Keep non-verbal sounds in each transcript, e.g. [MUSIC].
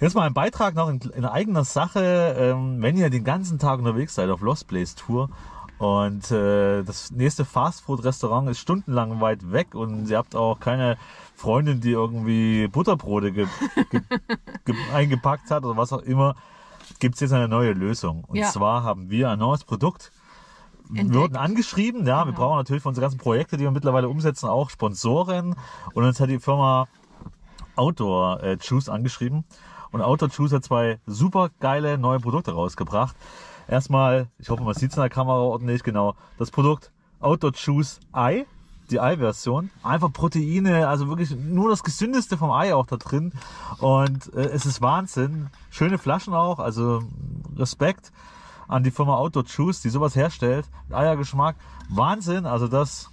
Jetzt mal ein Beitrag noch in, in eigener Sache. Ähm, wenn ihr den ganzen Tag unterwegs seid auf Lost Place Tour und äh, das nächste Fastfood-Restaurant ist stundenlang weit weg und ihr habt auch keine Freundin, die irgendwie Butterbrote ge ge [LAUGHS] ge eingepackt hat oder was auch immer, gibt's jetzt eine neue Lösung. Und Ja. zwar haben wir ein neues Produkt. Wir Entdeckt. wurden angeschrieben, ja, wir Genau. brauchen natürlich für unsere ganzen Projekte, die wir mittlerweile umsetzen, auch Sponsoren. Und uns hat die Firma Outdoor äh, Juice angeschrieben. Und Outdoor Juice hat zwei super geile neue Produkte rausgebracht. Erstmal, ich hoffe, man sieht es in der Kamera ordentlich, genau, das Produkt Outdoor Juice Ei, die Ei-Version. Einfach Proteine, also wirklich nur das Gesündeste vom Ei auch da drin. Und äh, es ist Wahnsinn. Schöne Flaschen auch, also Respekt an die Firma Outdoor Juice, die sowas herstellt. Eiergeschmack. Wahnsinn, also das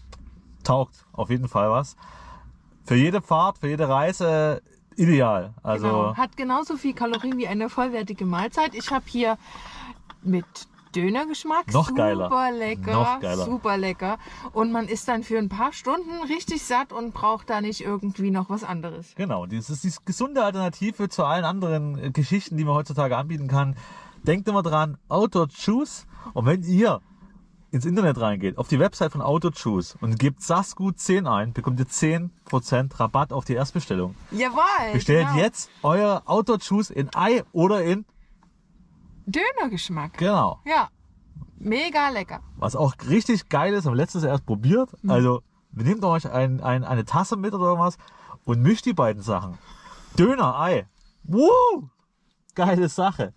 taugt auf jeden Fall was. Für jede Fahrt, für jede Reise ideal. Also genau. Hat genauso viel Kalorien wie eine vollwertige Mahlzeit. Ich habe hier mit Dönergeschmack. Noch super geiler. lecker. Noch geiler. Super lecker. Und man ist dann für ein paar Stunden richtig satt und braucht da nicht irgendwie noch was anderes. Genau, das ist die gesunde Alternative zu allen anderen äh, Geschichten, die man heutzutage anbieten kann. Denkt immer dran, Outdoor Juice. Und wenn ihr ins Internet reingeht, auf die Website von Juice und gebt Sasgut 10 ein, bekommt ihr 10% Rabatt auf die Erstbestellung. Jawohl. Bestellt genau. jetzt euer Juice in Ei oder in, Dönergeschmack. genau. Ja. Mega lecker. Was auch richtig geil ist, haben letztes Jahr erst probiert. Also, nehmt euch ein, ein, eine Tasse mit oder was und mischt die beiden Sachen. Döner, Ei. Woo! Geile Sache.